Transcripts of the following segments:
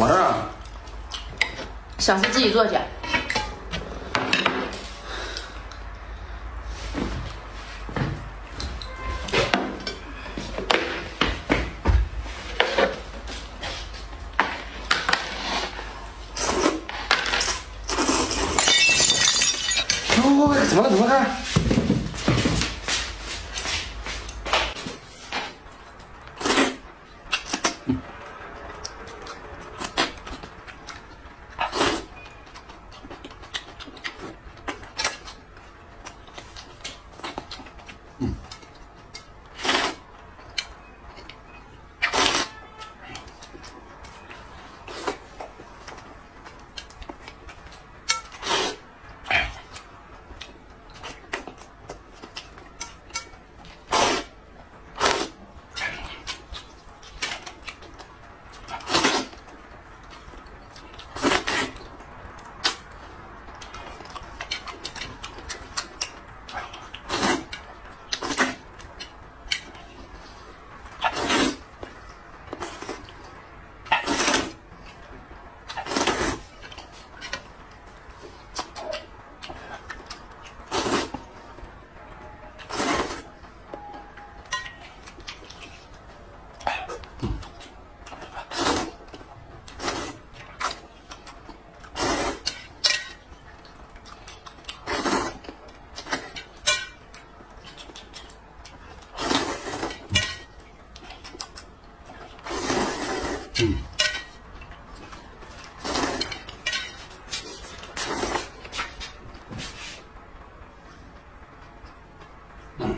我这儿啊，想吃自己做去。哦，怎么了？怎么了？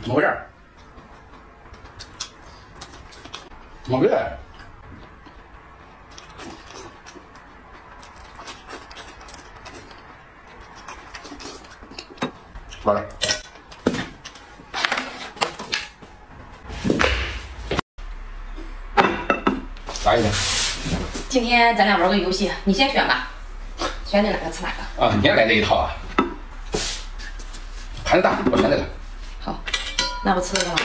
怎么回事？怎么回事？完了。啥意思？今天咱俩玩个游戏，你先选吧，选你哪个吃哪个。啊，你也来这一套啊？盘子大，我选这个。那我吃了。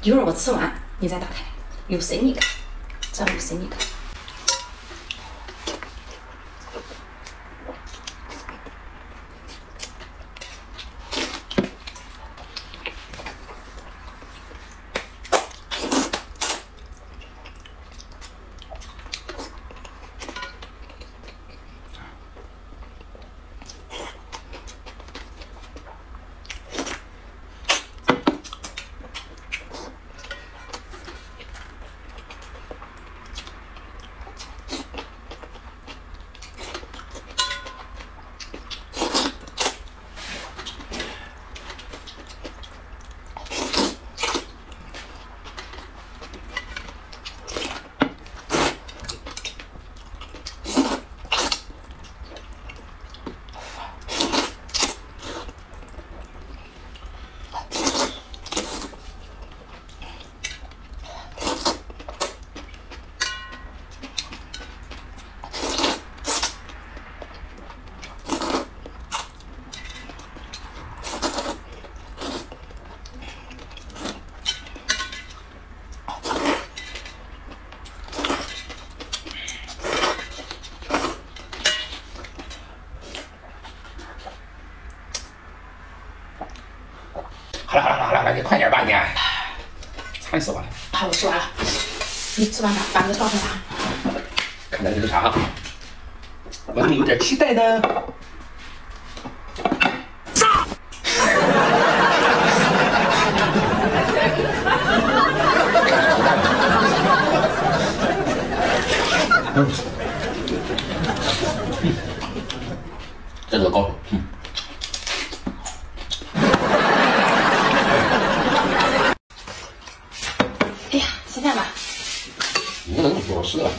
一会儿我吃完，你再打开，有神秘感，这样有神秘感。好了好了好了，你快点吧你，馋死我了。好，我吃完了，你吃完吧，把那个倒上吧。看来这是啥？我怎么有点期待呢？嗯，这个高手，嗯。哎呀，吃饭吧。你能多事了？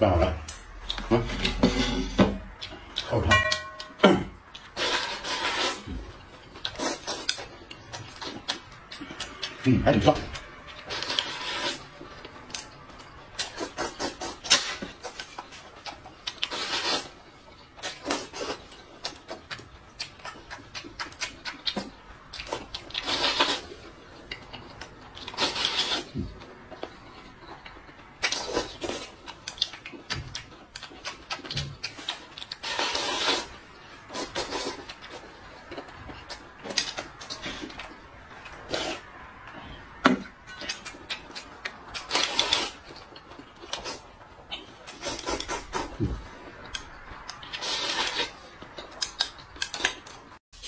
蛮好的，嗯，好吃。嗯，还挺爽。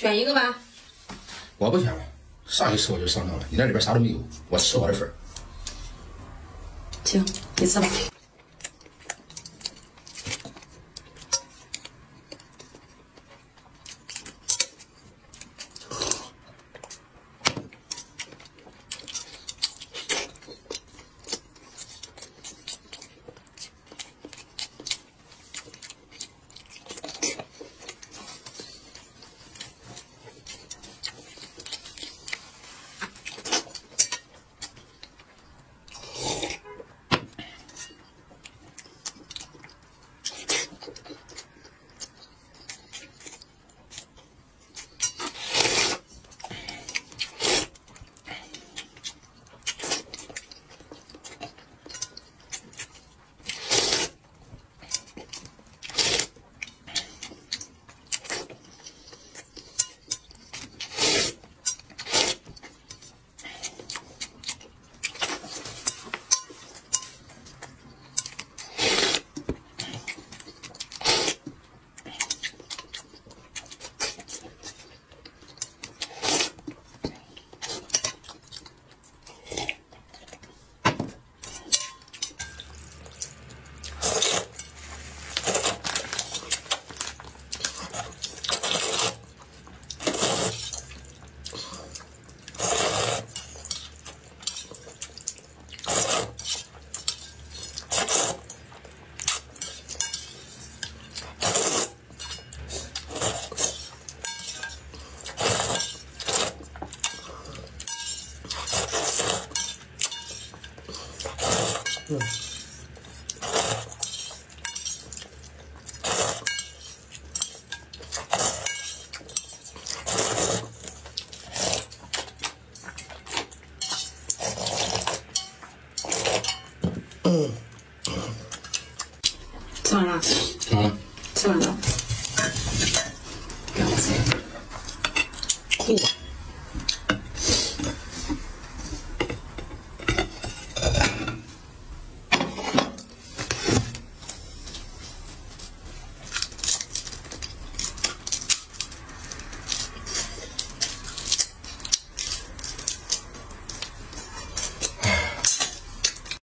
选一个吧。我不选了，上一次我就上当了。你那里边啥都没有，我吃我的粉。行，你吃吧。吃完了。吃完了。